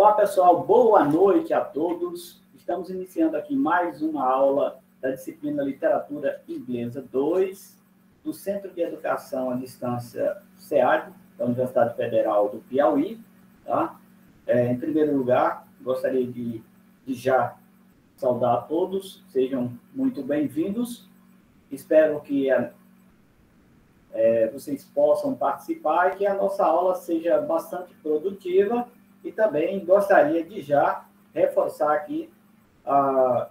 Olá, pessoal, boa noite a todos. Estamos iniciando aqui mais uma aula da disciplina Literatura Inglesa 2, do Centro de Educação à Distância SEAD, da Universidade Federal do Piauí. Tá? É, em primeiro lugar, gostaria de, de já saudar a todos, sejam muito bem-vindos. Espero que a, é, vocês possam participar e que a nossa aula seja bastante produtiva e também gostaria de já reforçar aqui ah,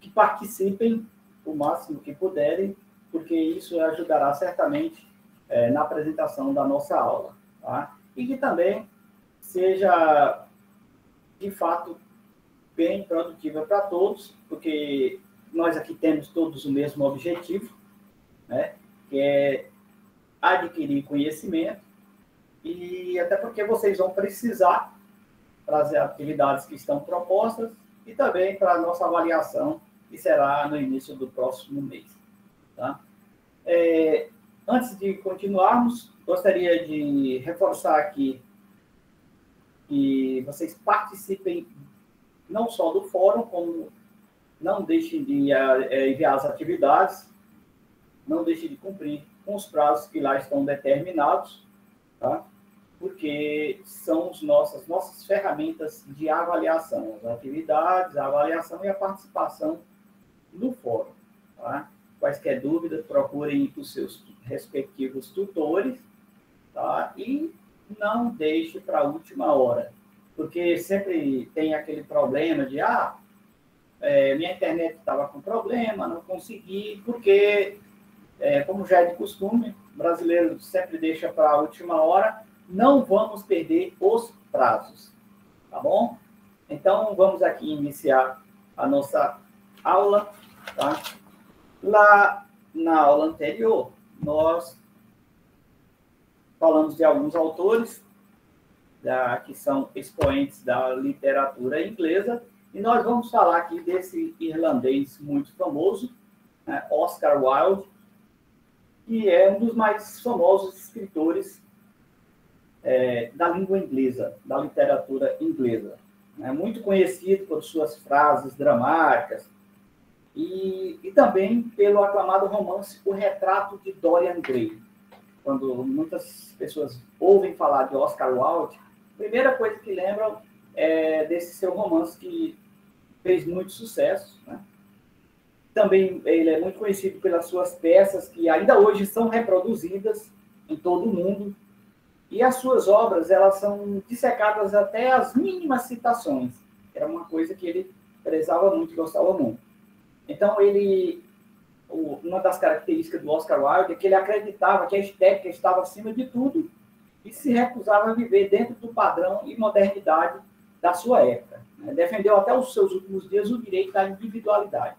que participem o máximo que puderem, porque isso ajudará certamente é, na apresentação da nossa aula. Tá? E que também seja, de fato, bem produtiva para todos, porque nós aqui temos todos o mesmo objetivo, né? que é adquirir conhecimento e até porque vocês vão precisar trazer atividades que estão propostas e também para a nossa avaliação, que será no início do próximo mês. Tá? É, antes de continuarmos, gostaria de reforçar aqui que vocês participem não só do fórum, como não deixem de é, enviar as atividades, não deixem de cumprir com os prazos que lá estão determinados, tá? Porque são as nossas, ferramentas de avaliação, as atividades, a avaliação e a participação no fórum. Tá? Quaisquer dúvidas, procurem os seus respectivos tutores tá? e não deixe para a última hora, porque sempre tem aquele problema de, ah, é, minha internet estava com problema, não consegui, porque, é, como já é de costume, brasileiro sempre deixa para a última hora, não vamos perder os prazos, tá bom? Então, vamos aqui iniciar a nossa aula, tá? Lá na aula anterior, nós falamos de alguns autores da, que são expoentes da literatura inglesa, e nós vamos falar aqui desse irlandês muito famoso, né, Oscar Wilde, que é um dos mais famosos escritores é, da língua inglesa, da literatura inglesa. É muito conhecido por suas frases dramáticas e, e também pelo aclamado romance O Retrato de Dorian Gray. Quando muitas pessoas ouvem falar de Oscar Wilde, a primeira coisa que lembram é desse seu romance que fez muito sucesso. Né? Também ele é muito conhecido pelas suas peças que ainda hoje são reproduzidas em todo o mundo e as suas obras, elas são dissecadas até as mínimas citações. Era uma coisa que ele prezava muito, gostava muito. Então, ele, uma das características do Oscar Wilde é que ele acreditava que a estética estava acima de tudo e se recusava a viver dentro do padrão e modernidade da sua época. Né? Defendeu até os seus últimos dias o direito à individualidade.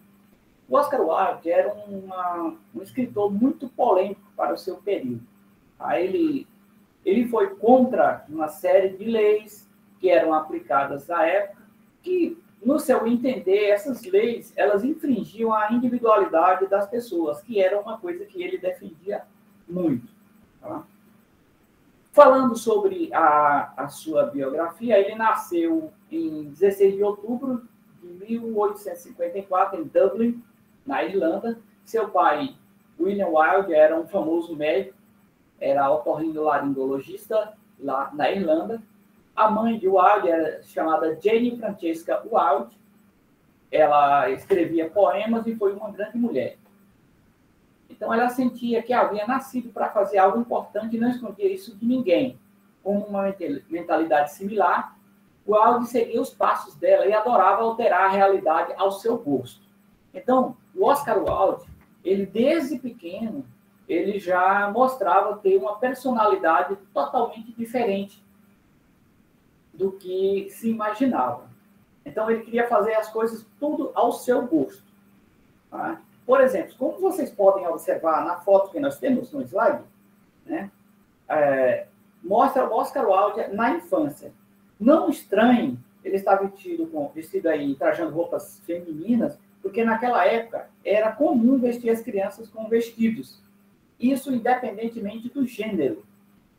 O Oscar Wilde era uma, um escritor muito polêmico para o seu período. Ele ele foi contra uma série de leis que eram aplicadas à época, que, no seu entender, essas leis elas infringiam a individualidade das pessoas, que era uma coisa que ele defendia muito. Tá? Falando sobre a, a sua biografia, ele nasceu em 16 de outubro de 1854 em Dublin, na Irlanda. Seu pai, William Wilde, era um famoso médico era otorrinolaringologista lá na Irlanda. A mãe de Wilde era chamada Jane Francesca Wilde. Ela escrevia poemas e foi uma grande mulher. Então ela sentia que havia nascido para fazer algo importante e não escondia isso de ninguém. Com uma mentalidade similar, Wilde seguia os passos dela e adorava alterar a realidade ao seu gosto. Então, o Oscar Wilde, ele desde pequeno ele já mostrava ter uma personalidade totalmente diferente do que se imaginava. Então, ele queria fazer as coisas tudo ao seu gosto. Tá? Por exemplo, como vocês podem observar na foto que nós temos no slide, né, é, mostra o Oscar Wilde na infância. Não estranhe ele estar vestido, com, vestido aí, trajando roupas femininas, porque naquela época era comum vestir as crianças com vestidos. Isso independentemente do gênero.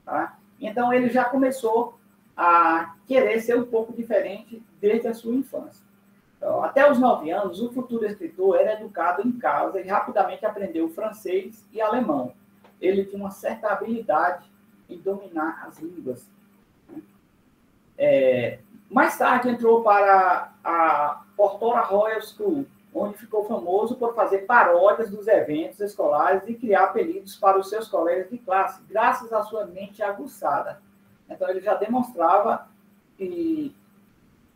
Tá? Então, ele já começou a querer ser um pouco diferente desde a sua infância. Então, até os nove anos, o futuro escritor era educado em casa e rapidamente aprendeu francês e alemão. Ele tinha uma certa habilidade em dominar as línguas. Né? É, mais tarde entrou para a Portora Royal School, onde ficou famoso por fazer paródias dos eventos escolares e criar apelidos para os seus colegas de classe, graças à sua mente aguçada. Então, ele já demonstrava que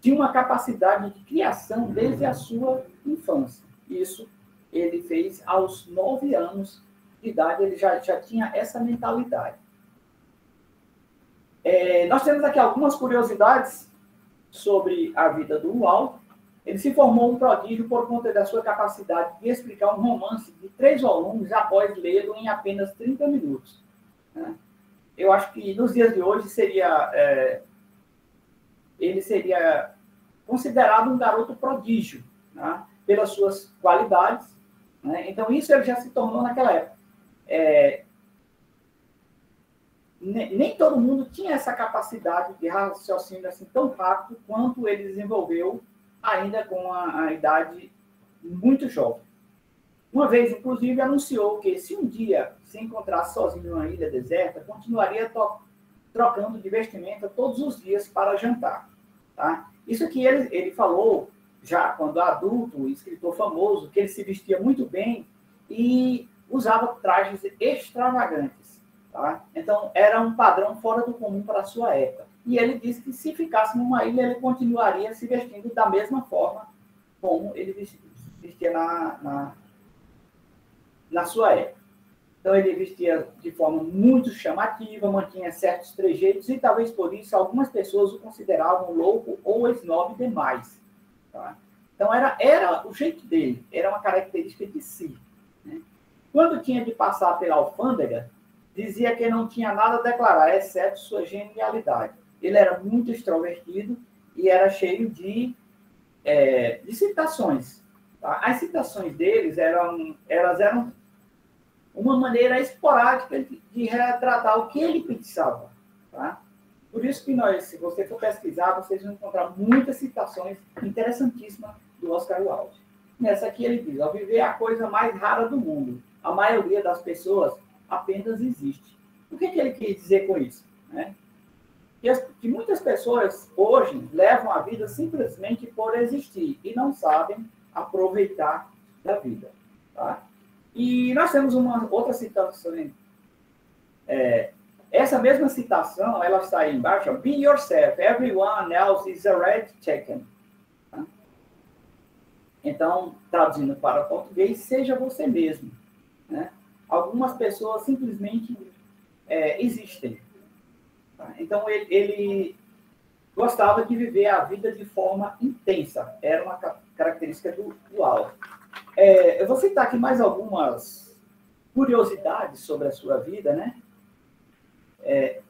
tinha uma capacidade de criação desde a sua infância. Isso ele fez aos nove anos de idade, ele já, já tinha essa mentalidade. É, nós temos aqui algumas curiosidades sobre a vida do Walt. Ele se formou um prodígio por conta da sua capacidade de explicar um romance de três volumes após lê-lo em apenas 30 minutos. Né? Eu acho que nos dias de hoje seria é, ele seria considerado um garoto prodígio, né? pelas suas qualidades. Né? Então isso ele já se tornou naquela época. É, nem todo mundo tinha essa capacidade de raciocínio assim tão rápido quanto ele desenvolveu ainda com a, a idade muito jovem. Uma vez, inclusive, anunciou que se um dia se encontrasse sozinho numa ilha deserta, continuaria trocando de vestimenta todos os dias para jantar. Tá? Isso aqui ele, ele falou já quando adulto, escritor famoso, que ele se vestia muito bem e usava trajes extravagantes. Tá? Então, era um padrão fora do comum para a sua época. E ele disse que se ficasse numa ilha, ele continuaria se vestindo da mesma forma como ele vestia na, na, na sua época. Então, ele vestia de forma muito chamativa, mantinha certos trejeitos e talvez por isso algumas pessoas o consideravam louco ou snob demais. Tá? Então, era, era o jeito dele, era uma característica de si. Né? Quando tinha de passar pela alfândega, dizia que não tinha nada a declarar, exceto sua genialidade. Ele era muito extrovertido e era cheio de, é, de citações. Tá? As citações deles eram, elas eram uma maneira esporádica de retratar o que ele pensava. Tá? Por isso que nós, se você for pesquisar, vocês vão encontrar muitas citações interessantíssimas do Oscar Wilde. Nessa aqui ele diz, ao viver é a coisa mais rara do mundo, a maioria das pessoas apenas existe. O que, que ele quis dizer com isso? Né? Que, as, que muitas pessoas hoje levam a vida simplesmente por existir e não sabem aproveitar da vida. Tá? E nós temos uma outra citação. É, essa mesma citação, ela está aí embaixo. Be yourself. Everyone else is a red chicken. Tá? Então, traduzindo para português, seja você mesmo. Né? Algumas pessoas simplesmente é, existem. Tá? Então, ele, ele gostava de viver a vida de forma intensa. Era uma característica do, do Aula. É, eu vou citar aqui mais algumas curiosidades sobre a sua vida, né? É,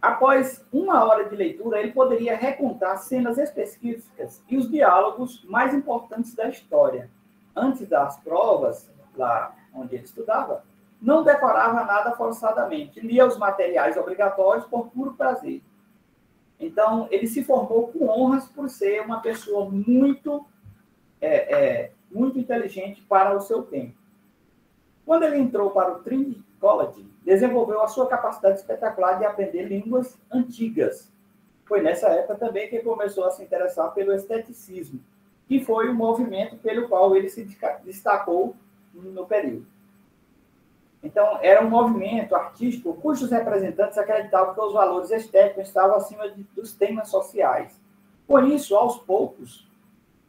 após uma hora de leitura, ele poderia recontar cenas específicas e os diálogos mais importantes da história. Antes das provas, lá onde ele estudava, não decorava nada forçadamente, lia os materiais obrigatórios por puro prazer. Então, ele se formou com honras por ser uma pessoa muito é, é, muito inteligente para o seu tempo. Quando ele entrou para o Trinity College, desenvolveu a sua capacidade espetacular de aprender línguas antigas. Foi nessa época também que começou a se interessar pelo esteticismo, que foi o movimento pelo qual ele se destacou no período. Então, era um movimento artístico cujos representantes acreditavam que os valores estéticos estavam acima de, dos temas sociais. Por isso, aos poucos,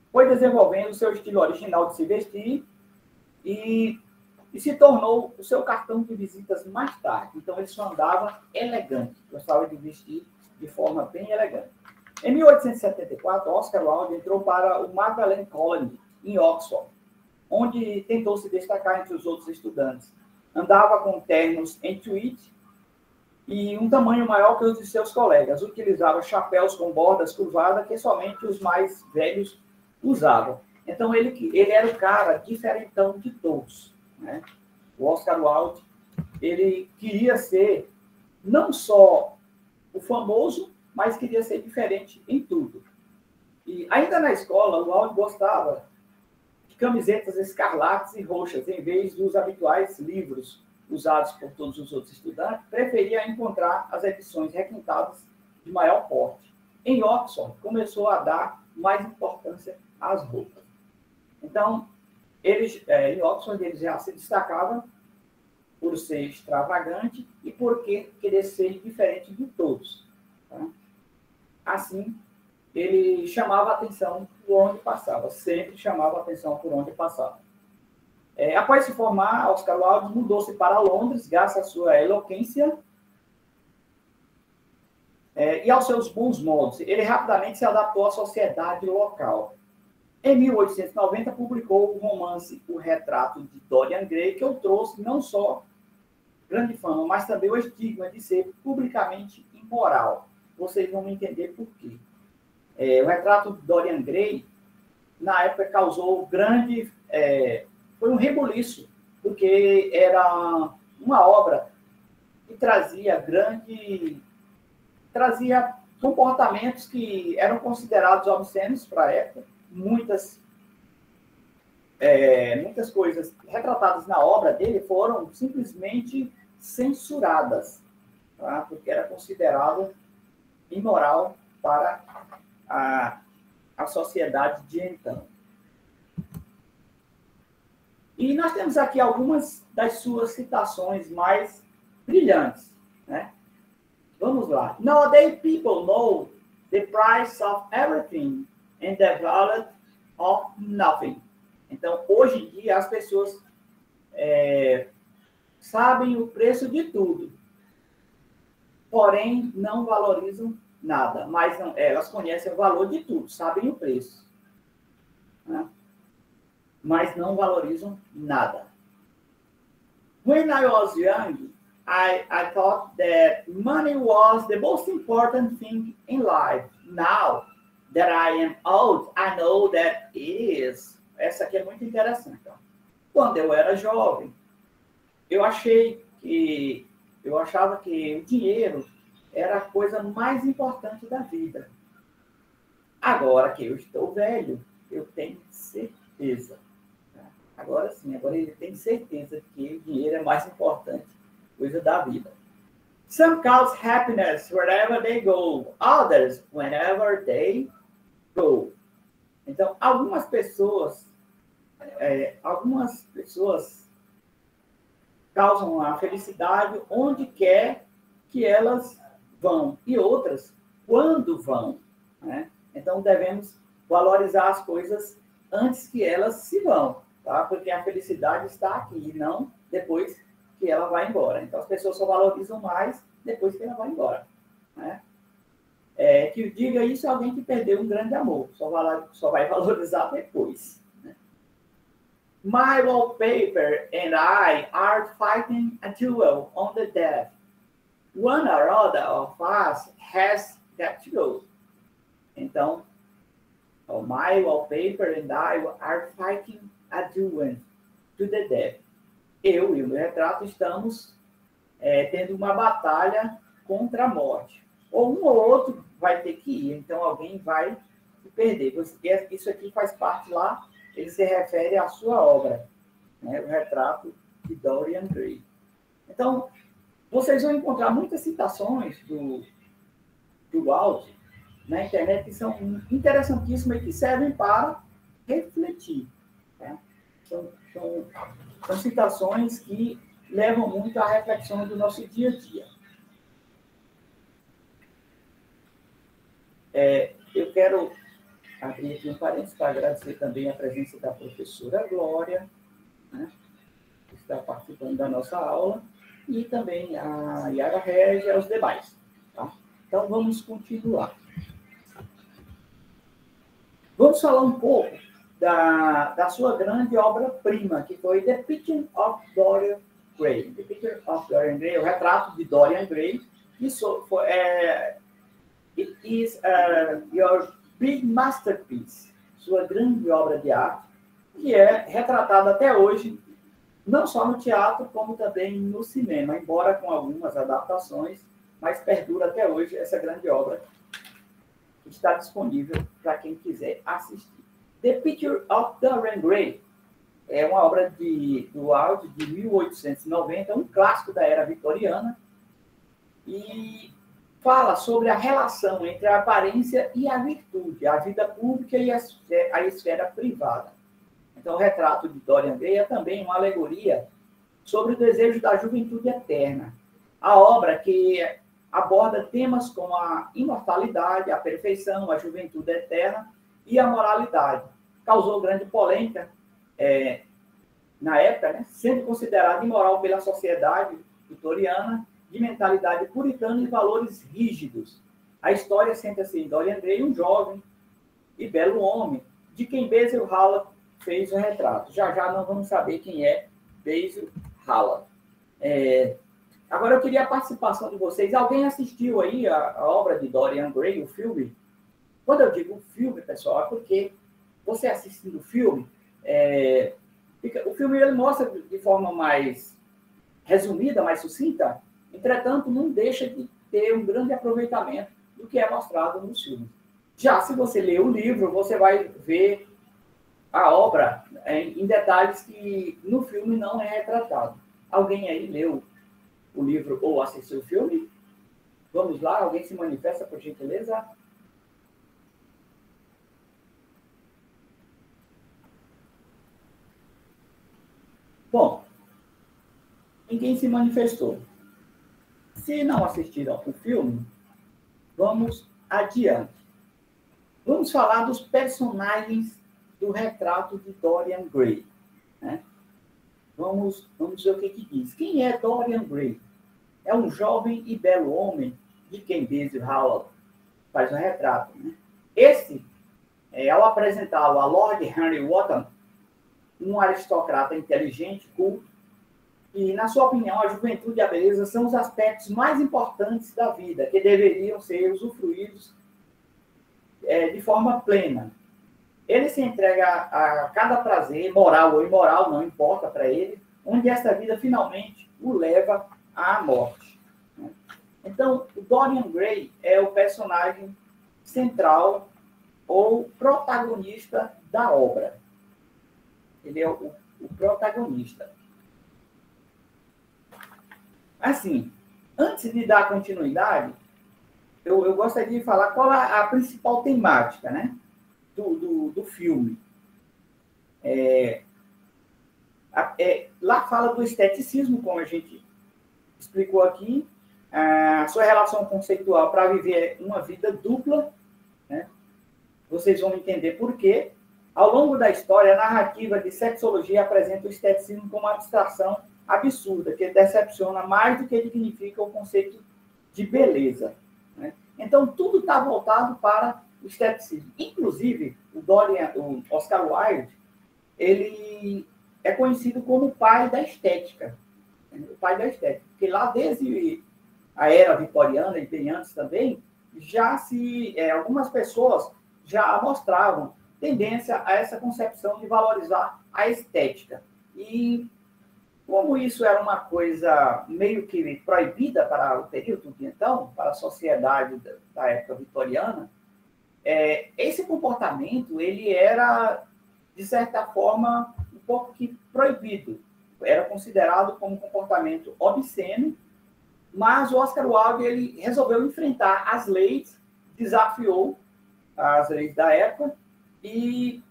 foi desenvolvendo o seu estilo original de se vestir e, e se tornou o seu cartão de visitas mais tarde. Então, ele só andava elegante, gostava de vestir de forma bem elegante. Em 1874, Oscar Wilde entrou para o Magdalen College, em Oxford, onde tentou se destacar entre os outros estudantes. Andava com ternos em tweed e um tamanho maior que os de seus colegas. Utilizava chapéus com bordas curvadas que somente os mais velhos usavam. Então, ele, ele era o cara diferentão de todos. Né? O Oscar Wilde, ele queria ser não só o famoso, mas queria ser diferente em tudo. E ainda na escola, o Aldo gostava camisetas escarlates e roxas, em vez dos habituais livros usados por todos os outros estudantes, preferia encontrar as edições requintadas de maior porte. Em Oxford, começou a dar mais importância às roupas. Então, eles, é, em Oxford, eles já se destacavam por ser extravagante e por querer ser diferente de todos. Tá? Assim, ele chamava atenção por onde passava, sempre chamava atenção por onde passava. É, após se formar, Oscar Wilde mudou-se para Londres, graças à sua eloquência é, e aos seus bons modos. Ele rapidamente se adaptou à sociedade local. Em 1890, publicou o romance O Retrato de Dorian Gray, que eu trouxe não só grande fama, mas também o estigma de ser publicamente imoral. Vocês vão entender por quê. É, o retrato de Dorian Gray, na época, causou grande. É, foi um rebuliço, porque era uma obra que trazia grande. trazia comportamentos que eram considerados obscenos para a época, muitas é, muitas coisas retratadas na obra dele foram simplesmente censuradas, tá? porque era considerado imoral para a, a sociedade de então. E nós temos aqui algumas das suas citações mais brilhantes. Né? Vamos lá. Nowadays people know the price of everything and the value of nothing. Então, hoje em dia, as pessoas é, sabem o preço de tudo, porém não valorizam nada, mas não, elas conhecem o valor de tudo, sabem o preço, né? mas não valorizam nada. When I was young, I, I thought that money was the most important thing in life. Now that I am old, I know that is. Essa aqui é muito interessante. Quando eu era jovem, eu achei que eu achava que o dinheiro era a coisa mais importante da vida. Agora que eu estou velho, eu tenho certeza. Tá? Agora sim, agora ele tem certeza que o dinheiro é mais importante coisa da vida. Some cause happiness wherever they go, others whenever they go. Então, algumas pessoas, é, algumas pessoas causam a felicidade onde quer que elas vão, e outras quando vão. Né? Então, devemos valorizar as coisas antes que elas se vão, tá? porque a felicidade está aqui, e não depois que ela vai embora. Então, as pessoas só valorizam mais depois que ela vai embora. Né? É, que diga isso é alguém que perdeu um grande amor, só vai, só vai valorizar depois. My wallpaper and I are fighting a duel on the death. One or other of us has got to go. Então, my wallpaper and I are fighting a duel to the death. Eu e o retrato estamos é, tendo uma batalha contra a morte. Ou um ou outro vai ter que ir, então alguém vai perder. Isso aqui faz parte lá ele se refere à sua obra, né, o retrato de Dorian Gray. Então, vocês vão encontrar muitas citações do, do Walt na internet que são interessantíssimas e que servem para refletir. Tá? São, são, são citações que levam muito à reflexão do nosso dia a dia. É, eu quero abrir aqui um parênteses para agradecer também a presença da professora Glória, né, que está participando da nossa aula, e também a Yara Regia os demais. Tá? Então, vamos continuar. Vamos falar um pouco da, da sua grande obra-prima, que foi The Picture of Dorian Gray. The Picture of Dorian Gray, o retrato de Dorian Gray. Isso foi, é, it is uh, your Big Masterpiece, sua grande obra de arte, que é retratada até hoje, não só no teatro, como também no cinema, embora com algumas adaptações mas perdura até hoje essa grande obra que está disponível para quem quiser assistir. The Picture of Dorian Gray é uma obra de, do áudio de 1890, um clássico da era vitoriana, e fala sobre a relação entre a aparência e a virtude, a vida pública e a esfera privada. Então, o retrato de Dorian Gray é também uma alegoria sobre o desejo da juventude eterna. A obra que aborda temas como a imortalidade, a perfeição, a juventude eterna e a moralidade. Causou grande polêmica é, na época, né, sendo considerado imoral pela sociedade vitoriana de mentalidade puritana e valores rígidos. A história senta-se em Dorian Gray, um jovem e belo homem, de quem Basil Hallett fez o retrato. Já já nós vamos saber quem é Basil Hallett. É, agora eu queria a participação de vocês. Alguém assistiu aí a, a obra de Dorian Gray, o filme? Quando eu digo filme, pessoal, é porque você assistindo o filme, é, o filme ele mostra de forma mais resumida, mais sucinta, Entretanto, não deixa de ter um grande aproveitamento do que é mostrado no filme. Já se você ler o livro, você vai ver a obra em detalhes que no filme não é retratado. Alguém aí leu o livro ou assistiu o filme? Vamos lá, alguém se manifesta, por gentileza? Bom, ninguém se manifestou. Se não assistiram o filme, vamos adiante. Vamos falar dos personagens do retrato de Dorian Gray. Né? Vamos, vamos ver o que, que diz. Quem é Dorian Gray? É um jovem e belo homem de quem Basil Howell faz um retrato. Né? Esse, é, ao apresentá-lo a Lord Henry Wotton, um aristocrata inteligente, culto, e, na sua opinião, a juventude e a beleza são os aspectos mais importantes da vida, que deveriam ser usufruídos é, de forma plena. Ele se entrega a, a cada prazer, moral ou imoral, não importa para ele, onde esta vida finalmente o leva à morte. Né? Então, o Dorian Gray é o personagem central ou protagonista da obra. Ele é o, o protagonista. Assim, antes de dar continuidade, eu, eu gostaria de falar qual a, a principal temática né, do, do, do filme. É, é, lá fala do esteticismo, como a gente explicou aqui, a sua relação conceitual para viver uma vida dupla. Né? Vocês vão entender por quê. Ao longo da história, a narrativa de sexologia apresenta o esteticismo como abstração absurda, que decepciona mais do que dignifica o conceito de beleza. Né? Então, tudo está voltado para o esteticismo. Inclusive, o, Dorian, o Oscar Wilde, ele é conhecido como o pai da estética. O pai da estética. Porque lá desde a era vitoriana e bem antes também, já se é, algumas pessoas já mostravam tendência a essa concepção de valorizar a estética. E como isso era uma coisa meio que proibida para o período de então, para a sociedade da época vitoriana, é, esse comportamento ele era de certa forma um pouco que proibido, era considerado como um comportamento obsceno, mas o Oscar Wilde ele resolveu enfrentar as leis, desafiou as leis da época e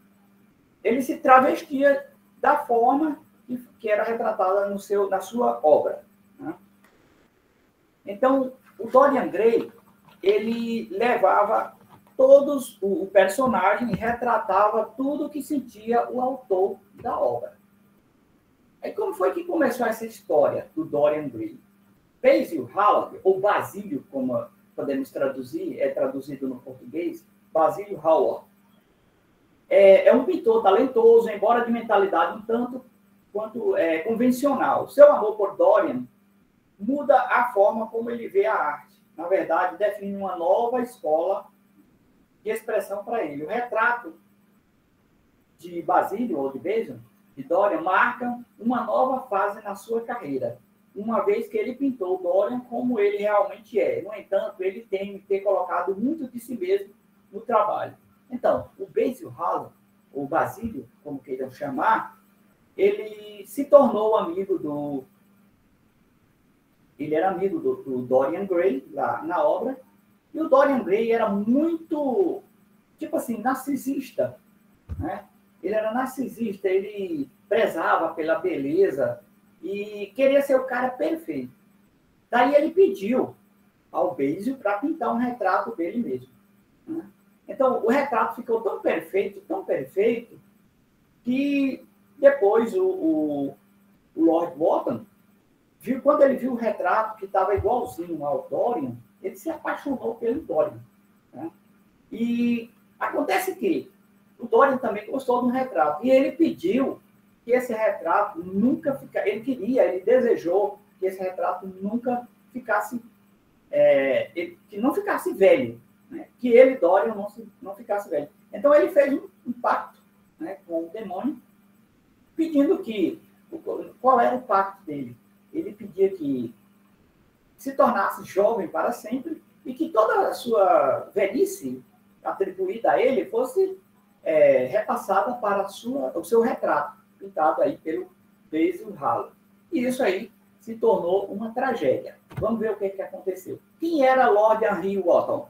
ele se travestia da forma que era retratada no seu, na sua obra. Né? Então, o Dorian Gray, ele levava todos, o, personagem retratava tudo que sentia o autor da obra. E como foi que começou essa história do Dorian Gray? Basil Howard, ou Basílio, como podemos traduzir, é traduzido no português, Basílio Howard, é, é um pintor talentoso, embora de mentalidade um tanto quanto é, convencional. Seu amor por Dorian muda a forma como ele vê a arte. Na verdade, define uma nova escola de expressão para ele. O retrato de Basílio ou de Basil, de Dorian, marca uma nova fase na sua carreira. uma vez que ele pintou Dorian como ele realmente é. No entanto, ele tem que ter colocado muito de si mesmo no trabalho. Então, o Basil Hall, o Basílio, como queiram chamar, ele se tornou amigo do. Ele era amigo do, do Dorian Gray, lá na obra, e o Dorian Gray era muito, tipo assim, narcisista. Né? Ele era narcisista, ele prezava pela beleza e queria ser o cara perfeito. Daí ele pediu ao Basil para pintar um retrato dele mesmo. Né? Então, o retrato ficou tão perfeito, tão perfeito, que depois o, o, o Lord Wotton, viu, quando ele viu o retrato que estava igualzinho ao Dorian, ele se apaixonou pelo Dorian. Né? E acontece que o Dorian também gostou do retrato. E ele pediu que esse retrato nunca ficasse. Ele queria, ele desejou que esse retrato nunca ficasse. É, que não ficasse velho. Né? Que ele, Dorian, não, se, não ficasse velho. Então ele fez um, um pacto né, com o demônio, pedindo que. Qual era o pacto dele? Ele pedia que se tornasse jovem para sempre e que toda a sua velhice atribuída a ele fosse é, repassada para sua, o seu retrato, pintado aí pelo Basil Hall. E isso aí se tornou uma tragédia. Vamos ver o que, que aconteceu. Quem era Lord Henry Wotton?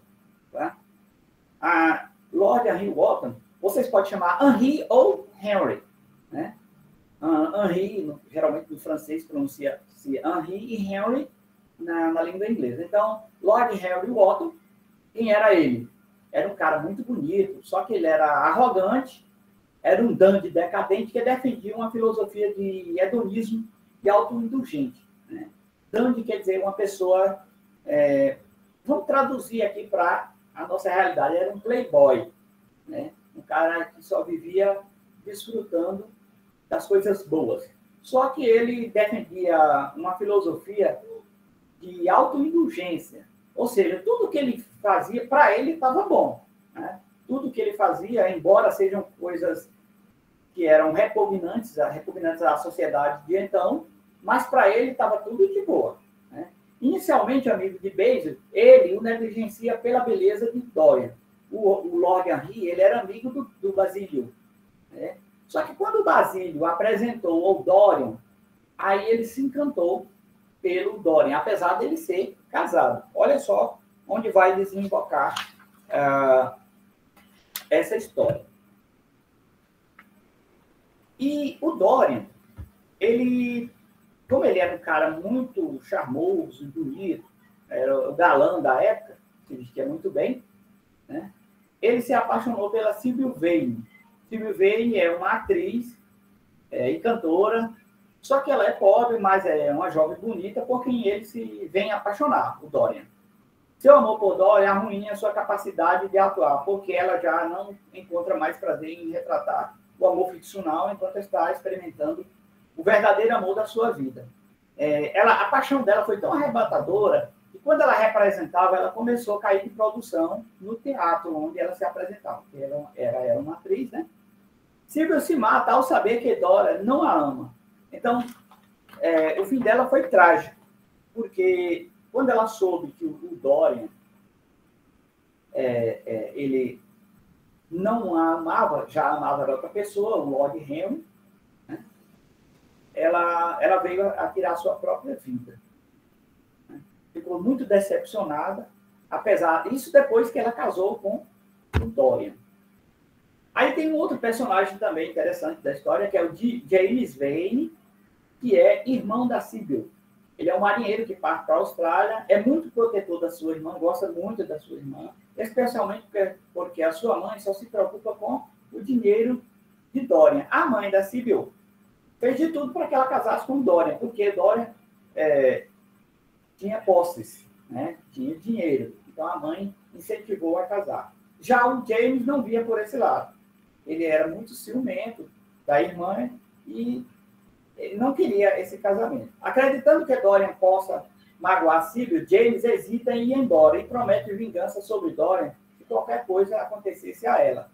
Tá? A Lord Henry Wotton, vocês podem chamar Henry ou Henry. Né? Henry, geralmente no francês pronuncia-se Henry e Henry na, na língua inglesa. Então, Lord Henry Wotton, quem era ele? Era um cara muito bonito, só que ele era arrogante, era um dandy decadente que defendia uma filosofia de hedonismo e autoindulgente. Né? Dandy quer dizer uma pessoa, é, vamos traduzir aqui para a nossa realidade, era um playboy, né? um cara que só vivia desfrutando das coisas boas. Só que ele defendia uma filosofia de autoindulgência. Ou seja, tudo que ele fazia, para ele estava bom. Né? Tudo que ele fazia, embora sejam coisas que eram repugnantes, repugnantes à sociedade de então, mas para ele estava tudo de boa. Né? Inicialmente, amigo de Basil, ele o negligencia pela beleza de Dorian. O, o Lord Henry, ele era amigo do, do Basílio. Né? Só que quando o Basílio apresentou o Dorian, aí ele se encantou pelo Dorian, apesar dele ser casado. Olha só onde vai desembocar uh, essa história. E o Dorian, ele, como ele era um cara muito charmoso, bonito, era o galã da época, se vestia muito bem, né? ele se apaixonou pela Sibyl Vane. Sibyl Vane é uma atriz é, e cantora só que ela é pobre, mas é uma jovem bonita por quem ele se vem apaixonar, o Dorian. Seu amor por Dorian arruína sua capacidade de atuar, porque ela já não encontra mais prazer em retratar o amor ficcional enquanto está experimentando o verdadeiro amor da sua vida. É, ela, a paixão dela foi tão arrebatadora que quando ela representava, ela começou a cair de produção no teatro onde ela se apresentava, porque ela era, era uma atriz, né? Silvia se mata ao saber que Dora não a ama então, é, o fim dela foi trágico, porque quando ela soube que o, Dorian é, é, ele não a amava, já amava outra pessoa, o Lord Henry, né? ela, ela veio a tirar a sua própria vida. Né? Ficou muito decepcionada, apesar isso depois que ela casou com o Dorian. Aí tem um outro personagem também interessante da história, que é o James Vane, que é irmão da Sibyl. Ele é um marinheiro que parte para a Austrália, é muito protetor da sua irmã, gosta muito da sua irmã, especialmente porque a sua mãe só se preocupa com o dinheiro de Dorian. A mãe da Sibyl fez de tudo para que ela casasse com Dorian, porque Dorian é, tinha posses, né? tinha dinheiro. Então a mãe incentivou a casar. Já o James não via por esse lado. Ele era muito ciumento da irmã e ele não queria esse casamento. Acreditando que Dorian possa magoar Síbio, James hesita em ir embora e promete vingança sobre Dorian se qualquer coisa acontecesse a ela.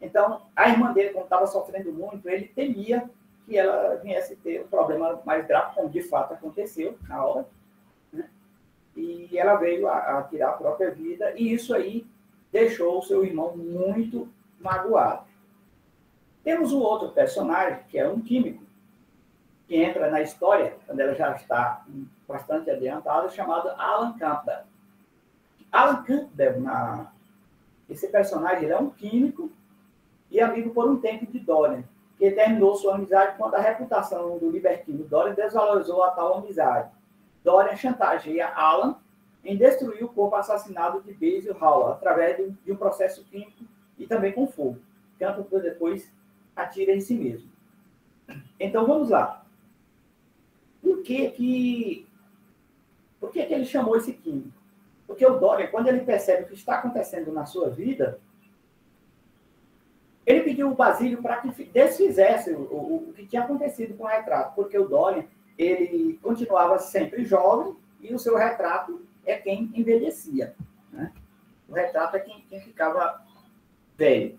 Então, a irmã dele, como estava sofrendo muito, ele temia que ela viesse ter um problema mais grave, como de fato aconteceu na hora. Né? E ela veio a, a tirar a própria vida, e isso aí deixou o seu irmão muito magoado. Temos um outro personagem, que é um químico, que entra na história, quando ela já está bastante adiantada, chamado Alan Campbell. Alan Campbell, na... esse personagem, é um químico e amigo por um tempo de Dorian, que terminou sua amizade quando a reputação do libertino Dorian desvalorizou a tal amizade. Dorian chantageia Alan em destruir o corpo assassinado de Basil Howell através de um processo químico e também com fogo. Campbell depois atira em si mesmo. Então vamos lá. Por que que, por que, que ele chamou esse químico? Porque o Dorian, quando ele percebe o que está acontecendo na sua vida, ele pediu o Basílio para que desfizesse o, o, o, que tinha acontecido com o retrato, porque o Dorian ele continuava sempre jovem e o seu retrato é quem envelhecia. Né? O retrato é quem, quem ficava velho.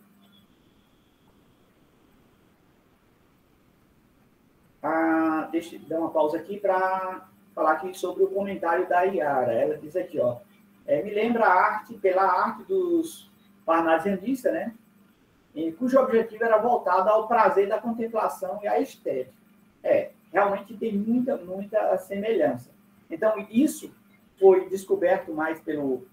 Ah, deixa eu dar uma pausa aqui para falar aqui sobre o comentário da Iara. Ela diz aqui, ó, é, me lembra a arte, pela arte dos parnasianistas, né? E, cujo objetivo era voltado ao prazer da contemplação e à estética. É, realmente tem muita, muita semelhança. Então, isso foi descoberto mais pelo.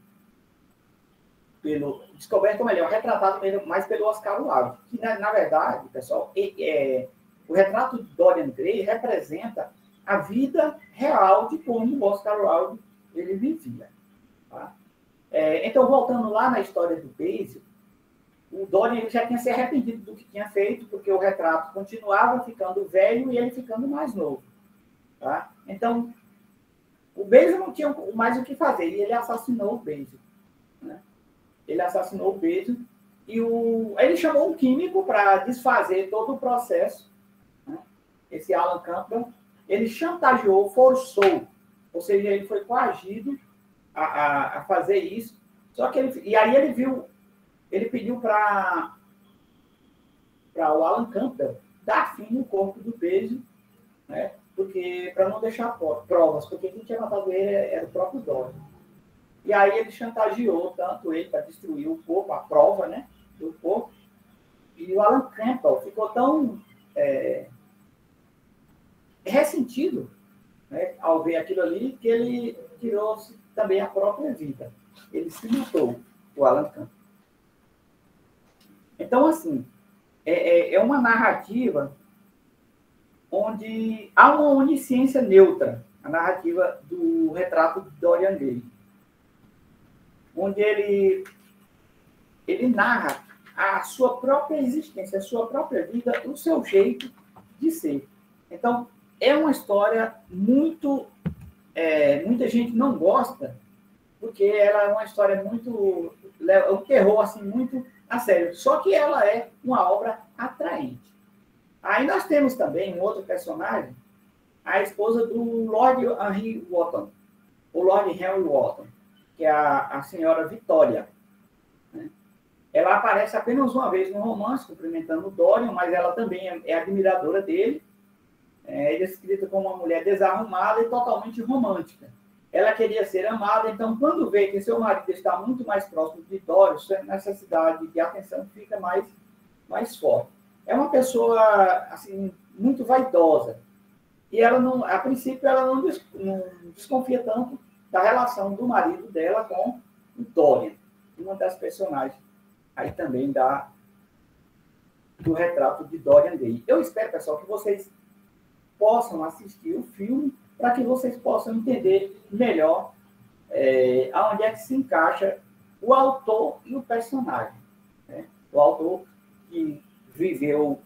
pelo descoberto, melhor, retratado mais pelo Oscar Wilde, que, na, na verdade, pessoal, é, é, o retrato de Dorian Gray representa a vida real de como o Oscar Wilde ele vivia. Tá? É, então, voltando lá na história do Basil, o Dorian já tinha se arrependido do que tinha feito, porque o retrato continuava ficando velho e ele ficando mais novo. Tá? Então, o Basil não tinha mais o que fazer, e ele assassinou o Basil. Né? Ele assassinou o Basil, e o... ele chamou um químico para desfazer todo o processo. Esse Alan Campbell, ele chantageou, forçou, ou seja, ele foi coagido a, a, a fazer isso. Só que ele, e aí ele viu ele pediu para o Alan Campbell dar fim no corpo do beijo, né? porque para não deixar provas, porque quem tinha matado ele era o próprio Dorian. E aí ele chantageou tanto ele para destruir o corpo, a prova né, do corpo, e o Alan Campbell ficou tão é, ressentido né, ao ver aquilo ali que ele tirou também a própria vida. Ele se matou, o Alan Campbell. Então, assim, é, é, é uma narrativa onde há uma onisciência neutra, a narrativa do retrato de Dorian Gray, onde ele, ele narra a sua própria existência, a sua própria vida, o seu jeito de ser. Então, é uma história muito. É, muita gente não gosta, porque ela é uma história muito. É um terror assim, muito a sério. Só que ela é uma obra atraente. Aí nós temos também um outro personagem, a esposa do Lord Henry Wotton, o Lord Henry Wotton, que é a, a senhora Vitória. Né? Ela aparece apenas uma vez no romance, cumprimentando o Dorian, mas ela também é, é admiradora dele. É, descrita como uma mulher desarrumada e totalmente romântica ela queria ser amada, então, quando vê que seu marido está muito mais próximo de Dória, sua necessidade de atenção fica mais, mais forte. É uma pessoa, assim, muito vaidosa. E ela não, a princípio, ela não, des, não desconfia tanto da relação do marido dela com o Dorian, uma das personagens aí também da, do retrato de Dorian Gray. Eu espero, pessoal, que vocês possam assistir o filme para que vocês possam entender melhor é, aonde é que se encaixa o autor e o personagem. Né? O autor que viveu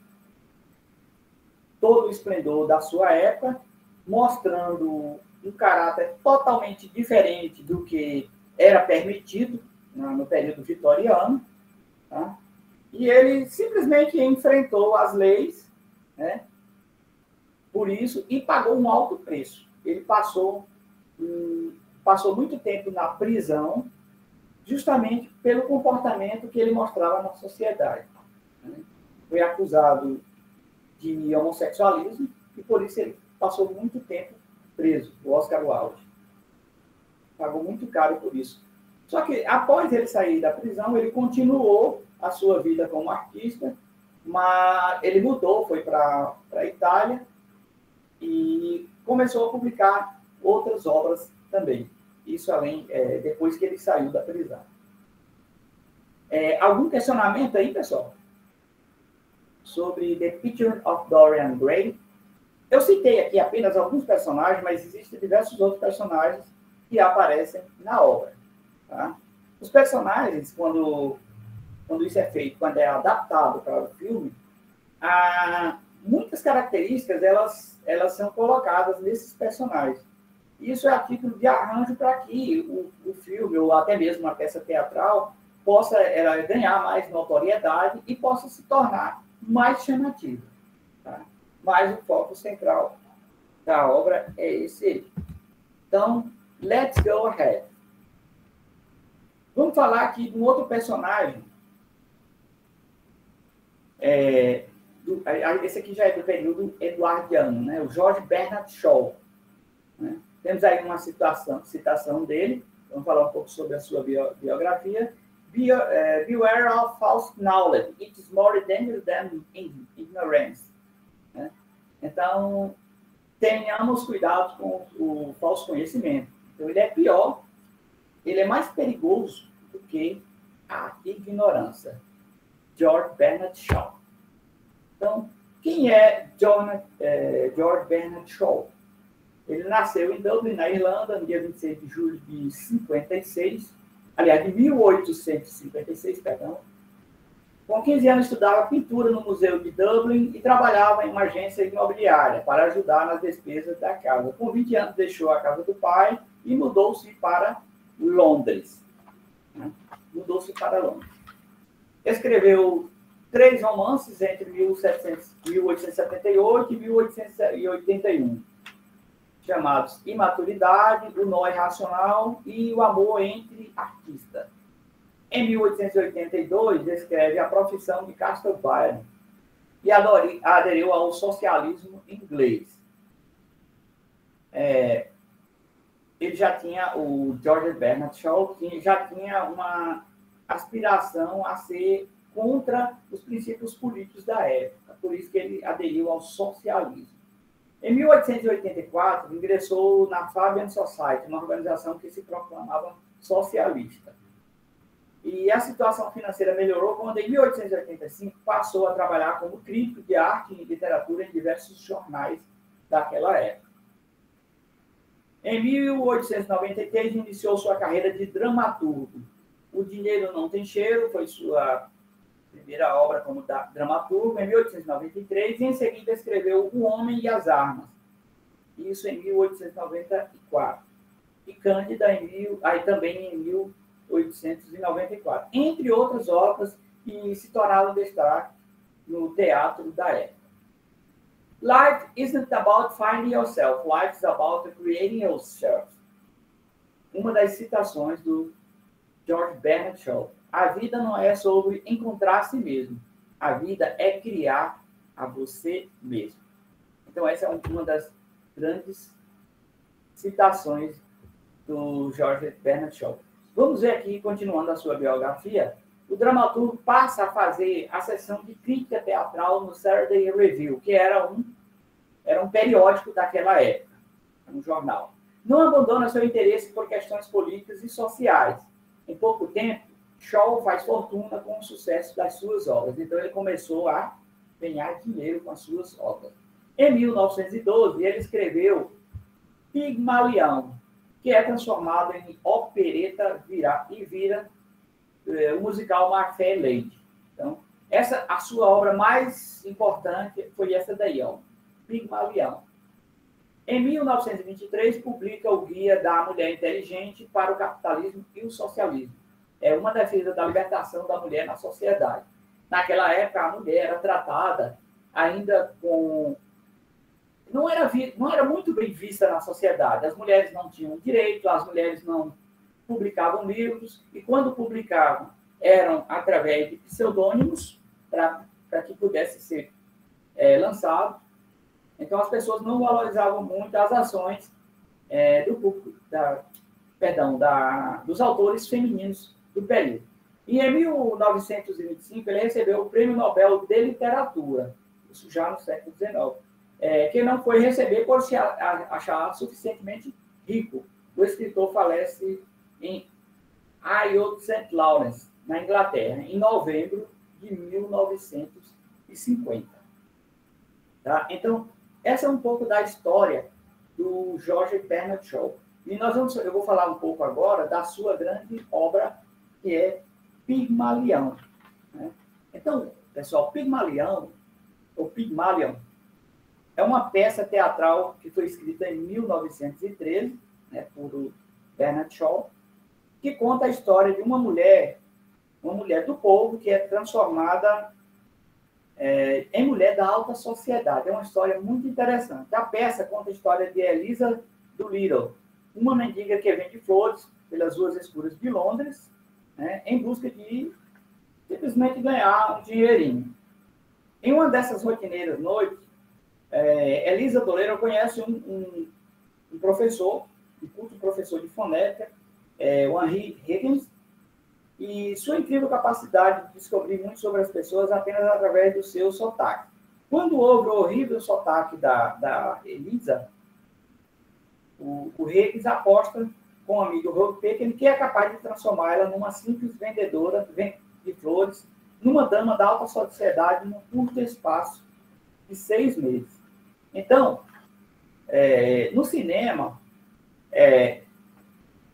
todo o esplendor da sua época, mostrando um caráter totalmente diferente do que era permitido no período vitoriano, tá? e ele simplesmente enfrentou as leis, né? Por isso e pagou um alto preço. Ele passou, hum, passou muito tempo na prisão, justamente pelo comportamento que ele mostrava na sociedade. Né? Foi acusado de homossexualismo e por isso ele passou muito tempo preso, o Oscar Wilde. Pagou muito caro por isso. Só que após ele sair da prisão, ele continuou a sua vida como artista, mas ele mudou, foi para a Itália e começou a publicar outras obras também. Isso além, é, depois que ele saiu da prisão. É, algum questionamento aí, pessoal? Sobre The Picture of Dorian Gray? Eu citei aqui apenas alguns personagens, mas existem diversos outros personagens que aparecem na obra. Tá? Os personagens, quando, quando isso é feito, quando é adaptado para o filme, há muitas características elas, elas são colocadas nesses personagens. Isso é a título de arranjo para que o, o filme, ou até mesmo uma peça teatral, possa ela, ganhar mais notoriedade e possa se tornar mais chamativa. Tá? Mas o foco central da obra é esse aí. Então, let's go ahead. Vamos falar aqui de um outro personagem. É, do, esse aqui já é do período eduardiano, né? o George Bernard Shaw. Né? Temos aí uma citação, citação dele, vamos falar um pouco sobre a sua biografia. Be, uh, beware of false knowledge. It is more dangerous than ignorance. Né? Então, tenhamos cuidado com o falso conhecimento. Então, ele é pior, ele é mais perigoso do que a ignorância. George Bernard Shaw. Então, quem é John, é, George Bernard Shaw? Ele nasceu em Dublin, na Irlanda, no dia 26 de julho de 56, aliás, de 1856, perdão. Com 15 anos, estudava pintura no Museu de Dublin e trabalhava em uma agência imobiliária para ajudar nas despesas da casa. Com 20 anos, deixou a casa do pai e mudou-se para Londres. Né? Mudou-se para Londres. Escreveu três romances entre 1700, 1878 e 1881 chamados Imaturidade, O Nó Irracional e O Amor entre Artistas. Em 1882, descreve a profissão de Castle Byron e aderiu ao socialismo inglês. É, ele já tinha, o George Bernard Shaw já tinha uma aspiração a ser contra os princípios políticos da época, por isso que ele aderiu ao socialismo. Em 1884, ingressou na Fabian Society, uma organização que se proclamava socialista. E a situação financeira melhorou quando, em 1885, passou a trabalhar como crítico de arte e literatura em diversos jornais daquela época. Em 1893, iniciou sua carreira de dramaturgo. O Dinheiro Não Tem Cheiro foi sua primeira obra como dramaturgo, em 1893, e em seguida escreveu O Homem e as Armas, isso em 1894. E Cândida em mil, aí também em 1894. Entre outras obras que se tornaram destaque no teatro da época. Life isn't about finding yourself, life is about creating yourself. Uma das citações do George Bernard Shaw. A vida não é sobre encontrar a si mesmo. A vida é criar a você mesmo. Então, essa é uma das grandes citações do George Bernard Shaw. Vamos ver aqui, continuando a sua biografia, o dramaturgo passa a fazer a sessão de crítica teatral no Saturday Review, que era um, era um periódico daquela época, um jornal. Não abandona seu interesse por questões políticas e sociais. Em pouco tempo, Shaw faz fortuna com o sucesso das suas obras. Então, ele começou a ganhar dinheiro com as suas obras. Em 1912, ele escreveu Pigmalião, que é transformado em opereta vira, e vira é, o musical Marfé Leite. Então, essa, a sua obra mais importante foi essa daí, ó, Pigmalião. Em 1923, publica o Guia da Mulher Inteligente para o Capitalismo e o Socialismo é uma defesa da libertação da mulher na sociedade. Naquela época, a mulher era tratada ainda com. Não era, vi... não era muito bem vista na sociedade. As mulheres não tinham direito, as mulheres não publicavam livros, e quando publicavam, eram através de pseudônimos, para que pudesse ser é, lançado. Então, as pessoas não valorizavam muito as ações é, do público, da, perdão, da, dos autores femininos do período. E em 1925, ele recebeu o Prêmio Nobel de Literatura, isso já no século XIX, é, que não foi receber por se achar suficientemente rico. O escritor falece em Ayot St. Lawrence, na Inglaterra, em novembro de 1950. Tá? Então, essa é um pouco da história do George Bernard Shaw. E nós vamos, eu vou falar um pouco agora da sua grande obra, que é Pigmalião. Né? Então, pessoal, Pigmalião, ou Pigmalion, é uma peça teatral que foi escrita em 1913, né, por Bernard Shaw, que conta a história de uma mulher, uma mulher do povo que é transformada é, em mulher da alta sociedade. É uma história muito interessante. A peça conta a história de Elisa Doolittle, uma mendiga que vende flores pelas ruas escuras de Londres, né, em busca de simplesmente ganhar um dinheirinho. Em uma dessas rotineiras noites, é, Elisa Doleiro conhece um, um, um, professor, um culto professor de fonética, é, o Henry Higgins, e sua incrível capacidade de descobrir muito sobre as pessoas apenas através do seu sotaque. Quando ouve o horrível sotaque da, da Elisa, o, o Higgins aposta com o amigo Rob Pecken, que é capaz de transformá-la numa simples vendedora de flores, numa dama da alta sociedade num curto espaço de seis meses. Então, é, no cinema, é,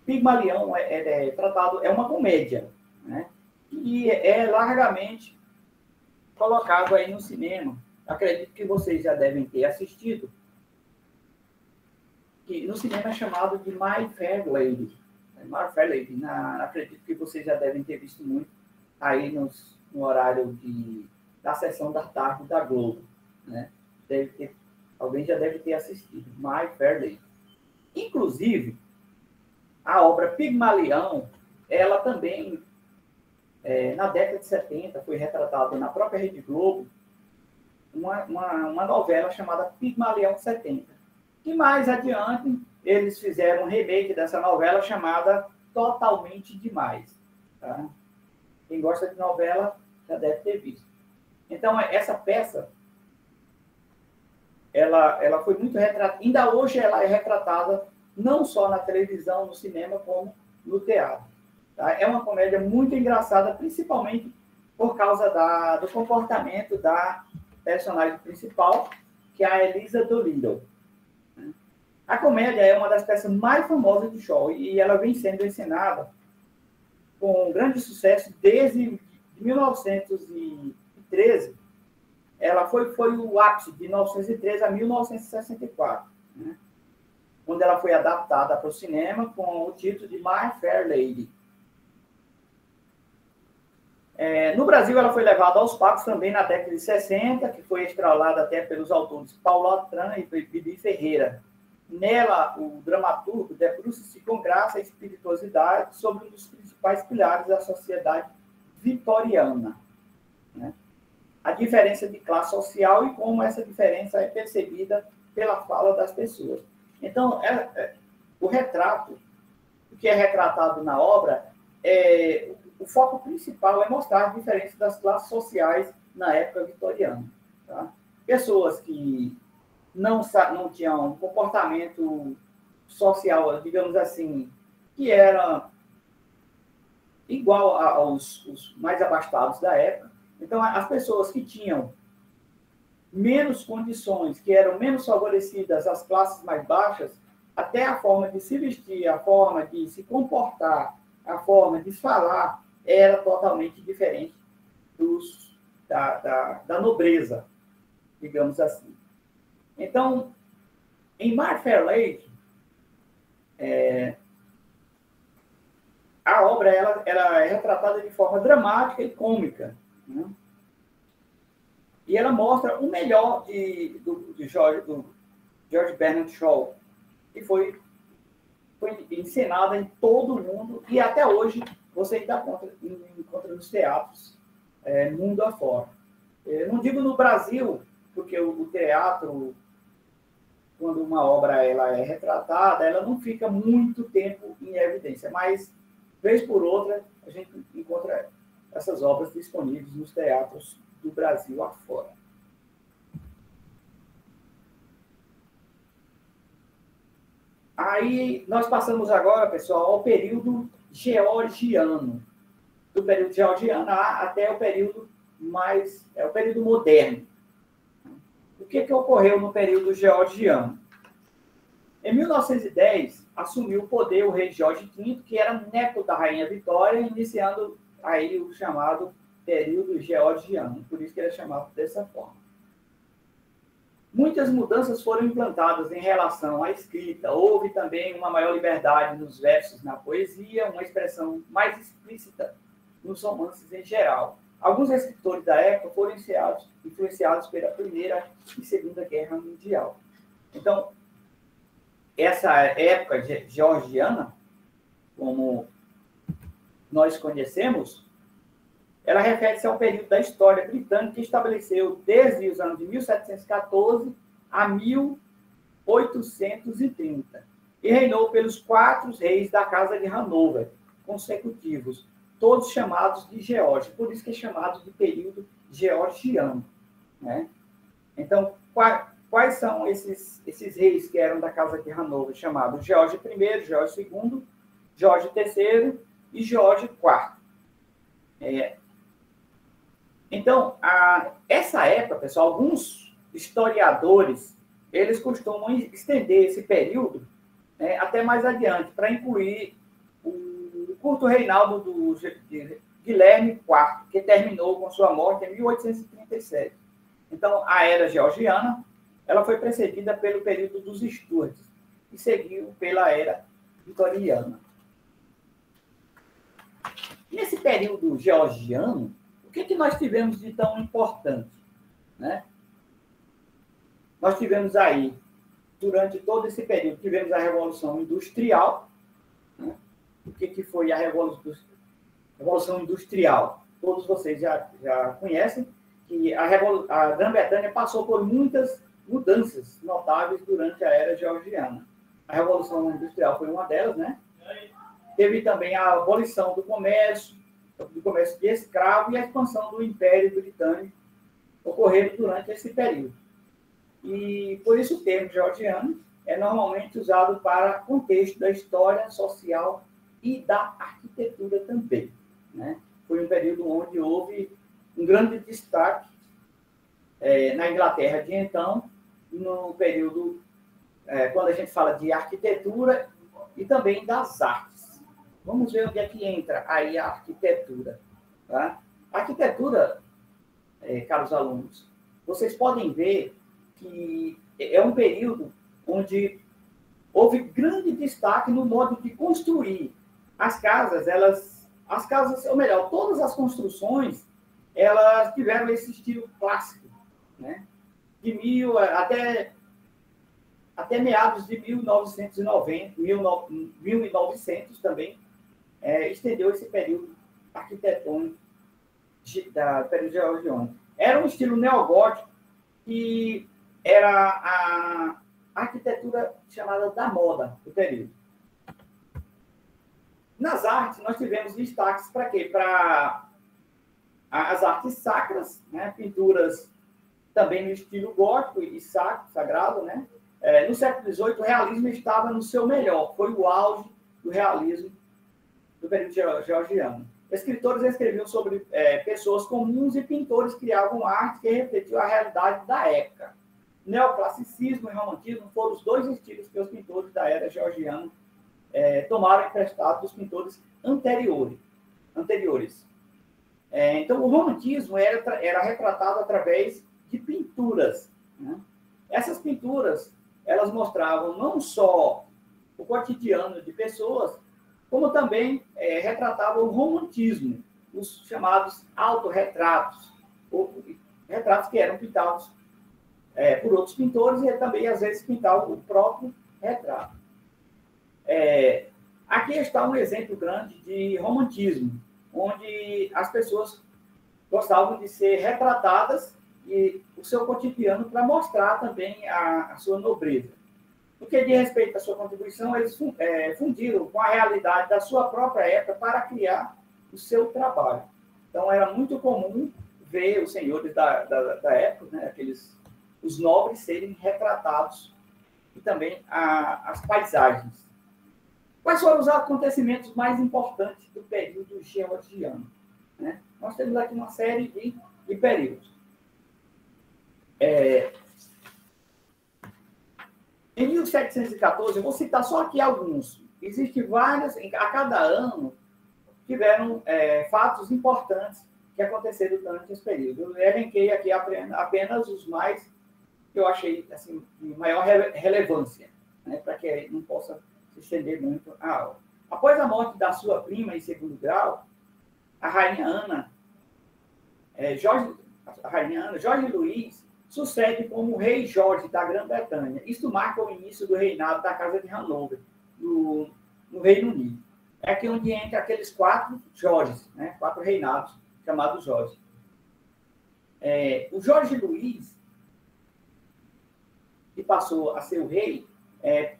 Pigmalião é, é, é, tratado, é uma comédia, né? E é largamente colocado aí no cinema. Acredito que vocês já devem ter assistido que no cinema é chamado de My Fair Lady. My Fair Lady, na, acredito que vocês já devem ter visto muito aí nos, no horário de, da sessão da tarde da Globo. Né? Deve ter, alguém já deve ter assistido. My Fair Lady. Inclusive, a obra Pigmalião, ela também, é, na década de 70, foi retratada na própria Rede Globo, uma, uma, uma novela chamada Pigmalião 70 e mais adiante, eles fizeram um remake dessa novela chamada Totalmente Demais. Tá? Quem gosta de novela já deve ter visto. Então, essa peça, ela, ela foi muito retratada. Ainda hoje ela é retratada não só na televisão, no cinema, como no teatro. Tá? É uma comédia muito engraçada, principalmente por causa da, do comportamento da personagem principal, que é a Elisa Doolittle. A comédia é uma das peças mais famosas de Shaw e ela vem sendo ensinada com grande sucesso desde 1913. Ela foi, foi o ápice de 1913 a 1964, né? quando ela foi adaptada para o cinema com o título de My Fair Lady. É, no Brasil, ela foi levada aos palcos também na década de 60, que foi estrelada até pelos autores Paulo Atran e Bibi Ferreira. Nela, o dramaturgo debruça-se com graça e espirituosidade sobre um dos principais pilares da sociedade vitoriana. Né? A diferença de classe social e como essa diferença é percebida pela fala das pessoas. Então, é, é, o retrato, o que é retratado na obra, é, o foco principal é mostrar a diferença das classes sociais na época vitoriana. Tá? Pessoas que não, não tinham um comportamento social, digamos assim, que era igual aos mais abastados da época. Então, as pessoas que tinham menos condições, que eram menos favorecidas às classes mais baixas, até a forma de se vestir, a forma de se comportar, a forma de falar, era totalmente diferente dos, da, da, da nobreza, digamos assim. Então, em My Fair Lady, é, a obra ela, ela é retratada de forma dramática e cômica. Né? E ela mostra o melhor de, do, de George, do George Bernard Shaw, que foi, foi encenada em todo o mundo e até hoje você ainda encontra, encontra nos teatros é, mundo afora. Eu não digo no Brasil, porque o, o teatro, quando uma obra ela é retratada, ela não fica muito tempo em evidência, mas, vez por outra, a gente encontra essas obras disponíveis nos teatros do Brasil afora. Aí nós passamos agora, pessoal, ao período georgiano. Do período georgiano até o período mais. é o período moderno. Que, que ocorreu no período georgiano? Em 1910, assumiu o poder o rei Jorge V, que era neto da rainha Vitória, iniciando aí o chamado período georgiano. Por isso que ele é chamado dessa forma. Muitas mudanças foram implantadas em relação à escrita. Houve também uma maior liberdade nos versos, na poesia, uma expressão mais explícita nos romances em geral. Alguns escritores da época foram influenciados, influenciados pela Primeira e Segunda Guerra Mundial. Então, essa época georgiana, como nós conhecemos, ela refere-se ao período da história britânica que estabeleceu desde os anos de 1714 a 1830 e reinou pelos quatro reis da Casa de Hanover, consecutivos, todos chamados de Geórgia, por isso que é chamado de período georgiano. Né? Então, quais são esses, esses reis que eram da Casa de Hanover, chamados George I, George II, George III e George IV? É, então, a, essa época, pessoal, alguns historiadores, eles costumam estender esse período né, até mais adiante, para incluir curto reinado do Guilherme IV, que terminou com sua morte em 1837. Então, a era georgiana, ela foi precedida pelo período dos Stuarts e seguiu pela era vitoriana. Nesse período georgiano, que, que nós tivemos de tão importante? Né? Nós tivemos aí, durante todo esse período, tivemos a Revolução Industrial. O que, que foi a Revolução, Industrial? Todos vocês já, já conhecem que a, a Grã-Bretanha passou por muitas mudanças notáveis durante a era georgiana. A Revolução Industrial foi uma delas, né? Teve também a abolição do comércio, do comércio de escravo e a expansão do Império Britânico ocorreram durante esse período. E por isso o termo georgiano é normalmente usado para contexto da história social e da arquitetura também. Né? Foi um período onde houve um grande destaque é, na Inglaterra de então, no período, é, quando a gente fala de arquitetura e também das artes. Vamos ver onde é que entra aí a arquitetura. Tá? A arquitetura, é, caros alunos, vocês podem ver que é um período onde houve grande destaque no modo de construir. As casas, elas, as casas, ou melhor, todas as construções, elas tiveram esse estilo clássico, né? De mil até até meados de 1990, 1900 também, é, estendeu esse período arquitetônico da período georgiano. Era um estilo neogótico que era a arquitetura chamada da moda do período. Nas artes, nós tivemos destaques para quê? Para as artes sacras, né? pinturas também no estilo gótico e sacro, sagrado. Né? É, no século XVIII, o realismo estava no seu melhor, foi o auge do realismo do período georgiano. Escritores escreviam sobre é, pessoas comuns e pintores criavam arte que refletiu a realidade da época. Neoclassicismo e romantismo foram os dois estilos que os pintores da era georgiana é, tomaram emprestado dos pintores anteriores. anteriores. É, então, o romantismo era, era retratado através de pinturas. Né? Essas pinturas, elas mostravam não só o cotidiano de pessoas, como também é, retratava o romantismo, os chamados autorretratos, ou retratos que eram pintados é, por outros pintores e também, às vezes, pintavam o próprio retrato. É, aqui está um exemplo grande de romantismo, onde as pessoas gostavam de ser retratadas e o seu cotidiano para mostrar também a, a, sua nobreza. No que diz respeito à sua contribuição, eles é, fundiram com a realidade da sua própria época para criar o seu trabalho. Então, era muito comum ver os senhores da, da, da época, né, aqueles, os nobres, serem retratados e também a, as paisagens. Quais foram os acontecimentos mais importantes do período georgiano? Né? Nós temos aqui uma série de, de períodos. É, em 1714, eu vou citar só aqui alguns. Existem várias, a cada ano, tiveram é, fatos importantes que aconteceram durante esse período. Eu elenquei aqui apenas os mais que eu achei assim, de maior relevância, né, para que não possa se estender muito a aula. Após a morte da sua prima em segundo grau, a rainha Ana, é, Jorge, a rainha Ana, Jorge Luiz, sucede como rei Jorge da Grã-Bretanha. Isso marca o início do reinado da Casa de Hanover, no, no Reino Unido. É aqui onde entra aqueles quatro Jorges, né? quatro reinados chamados Jorge. É, o Jorge Luiz, que passou a ser o rei, é,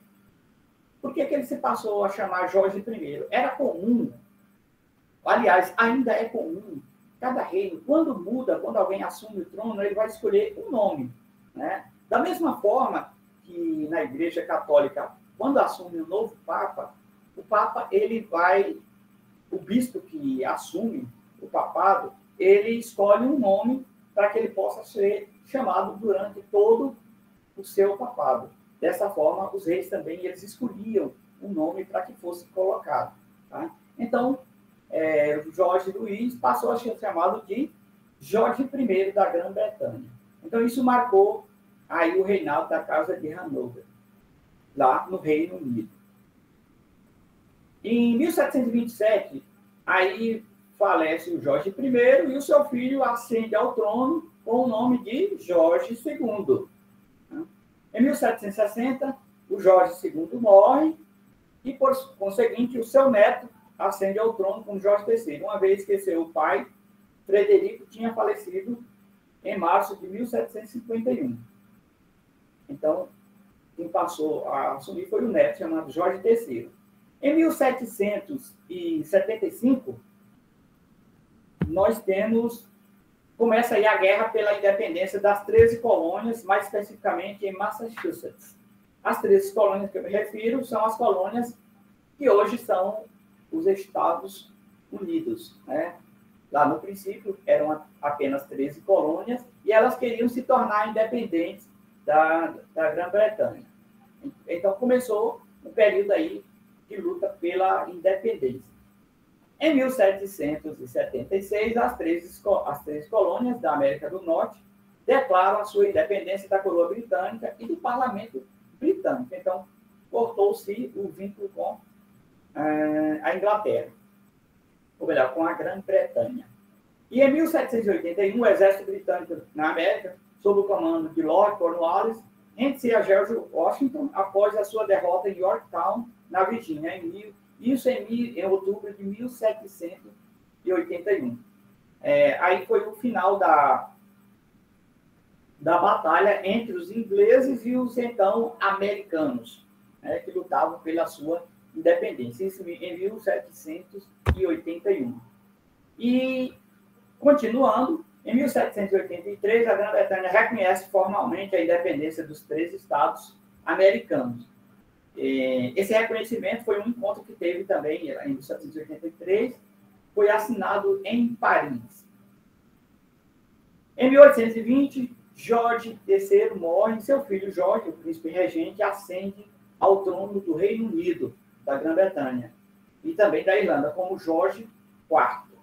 por que, que ele se passou a chamar Jorge I? Era comum, aliás, ainda é comum, cada reino, quando muda, quando alguém assume o trono, ele vai escolher um nome. Né? Da mesma forma que na Igreja Católica, quando assume o um novo Papa, o Papa ele vai, o bispo que assume o papado, ele escolhe um nome para que ele possa ser chamado durante todo o seu papado. Dessa forma, os reis também eles escolhiam um nome para que fosse colocado. Tá? Então, é, Jorge Luiz passou a ser chamado de Jorge I da Grã-Bretanha. Então, isso marcou aí o reinado da Casa de Hanover, lá no Reino Unido. Em 1727, aí falece o Jorge I e o seu filho ascende ao trono com o nome de Jorge II. Em 1760, o Jorge II morre e, por conseguinte, o seu neto ascende ao trono com Jorge III, uma vez que seu pai, Frederico, tinha falecido em março de 1751. Então, quem passou a assumir foi o neto, chamado Jorge III. Em 1775, nós temos começa aí a guerra pela independência das 13 colônias, mais especificamente em Massachusetts. As 13 colônias que eu me refiro são as colônias que hoje são os Estados Unidos. Né? Lá no princípio eram apenas 13 colônias e elas queriam se tornar independentes da, da Grã-Bretanha. Então começou um período aí de luta pela independência. Em 1776, as três, as três colônias da América do Norte declaram a sua independência da coroa britânica e do parlamento britânico. Então, cortou-se o vínculo com eh, a Inglaterra, ou melhor, com a Grã-Bretanha. E em 1781, o exército britânico na América, sob o comando de Lord Cornwallis, rende-se a George Washington após a sua derrota em Yorktown, na Virgínia, em isso em, em outubro de 1781. É, aí foi o final da, da batalha entre os ingleses e os então americanos, né, que lutavam pela sua independência, isso em 1781. E, continuando, em 1783, a Grã-Bretanha reconhece formalmente a independência dos três estados americanos. É, esse reconhecimento foi um encontro que teve também em 1783, foi assinado em Paris. Em 1820, Jorge III morre seu filho Jorge, o príncipe regente, ascende ao trono do Reino Unido, da Grã-Bretanha, e também da Irlanda, como Jorge IV.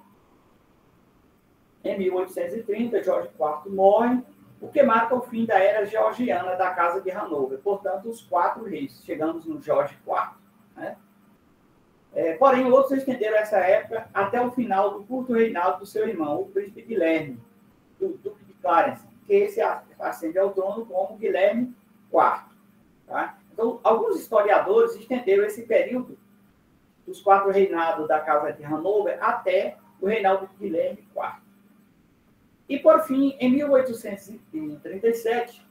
Em 1830, Jorge IV morre o que marca o fim da era georgiana da Casa de Hanover. Portanto, os quatro reis. Chegamos no Jorge IV. Né? É, porém, outros estenderam essa época até o final do curto reinado do seu irmão, o príncipe Guilherme, do Duque de Clarence, que esse ascende ao trono como Guilherme IV. Tá? Então, alguns historiadores estenderam esse período dos quatro reinados da Casa de Hanover até o reinado de Guilherme IV. E, por fim, em 1837,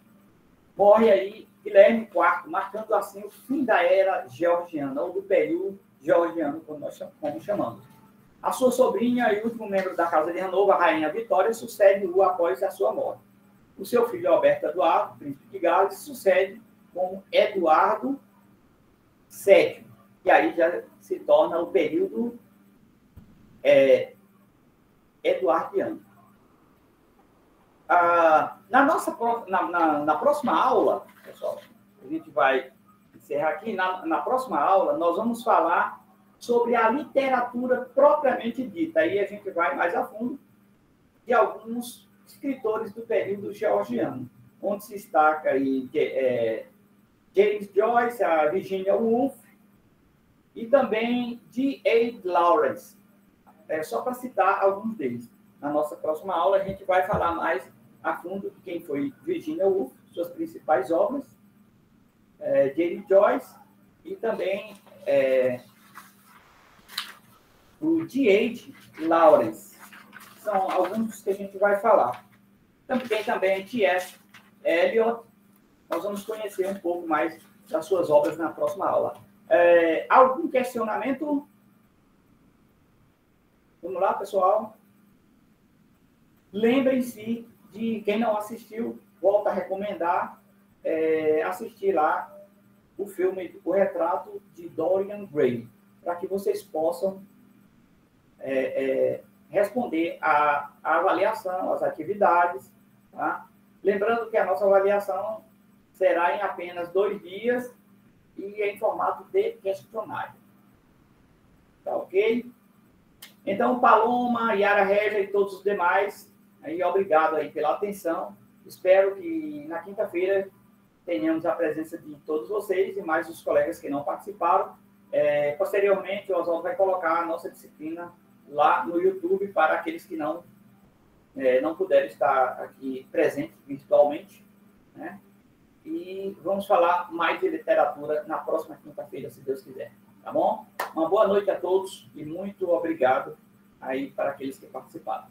morre aí Guilherme IV, marcando assim o fim da era georgiana, ou do período georgiano, como nós chamamos. A sua sobrinha e último membro da Casa de Hanover, a Rainha Vitória, sucede-o após a sua morte. O seu filho Alberto Eduardo, príncipe de Gales, sucede como Eduardo VII. E aí já se torna o período é, eduardiano. Ah, na, nossa, na, na, na, próxima aula, pessoal, a gente vai encerrar aqui. Na, na próxima aula, nós vamos falar sobre a literatura propriamente dita. Aí a gente vai mais a fundo de alguns escritores do período georgiano, onde se destaca aí é, James Joyce, a Virginia Woolf e também D.A. Lawrence. É só para citar alguns deles. Na nossa próxima aula a gente vai falar mais a fundo quem foi Virginia Woolf, suas principais obras, é, James Joyce e também é, o D.H. Lawrence. São alguns que a gente vai falar. Também também T.S. Eliot. Nós vamos conhecer um pouco mais das suas obras na próxima aula. É, algum questionamento? Vamos lá, pessoal? Lembrem-se de quem não assistiu, volta a recomendar é, assistir lá o filme O Retrato de Dorian Gray, para que vocês possam é, é, responder à, avaliação, às atividades. Tá? Lembrando que a nossa avaliação será em apenas dois dias e em formato de questionário. Tá ok? Então, Paloma, Yara Regia e todos os demais, aí, obrigado aí pela atenção. Espero que na quinta-feira tenhamos a presença de todos vocês e mais os colegas que não participaram. É, posteriormente, o Oswaldo vai colocar a nossa disciplina lá no YouTube para aqueles que não é, não puderam estar aqui presentes virtualmente, né? E vamos falar mais de literatura na próxima quinta-feira, se Deus quiser, tá bom? Uma boa noite a todos e muito obrigado aí para aqueles que participaram.